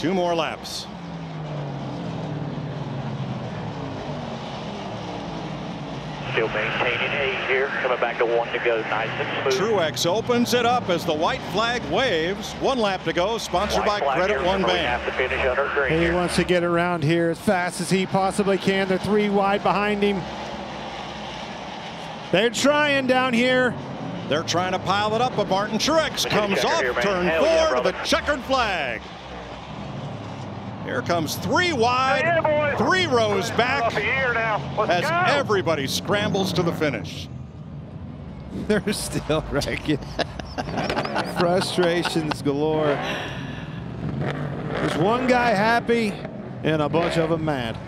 Two more laps. Still maintaining eight here. Coming back to one to go. Nice and smooth. Truex opens it up as the white flag waves. One lap to go. Sponsored White by Credit here. One Bank. have to finish under green He here. wants to get around here as fast as he possibly can. They're three wide behind him. They're trying down here. They're trying to pile it up, but Martin Truex Look at the comes checker off here, turn Hell yeah, four, the checkered flag. Here comes three Yeah, wide, boys. three rows back a year now. Let's as go. everybody scrambles to the finish. They're still wrecking. Frustrations galore. There's one guy happy and a bunch of them mad.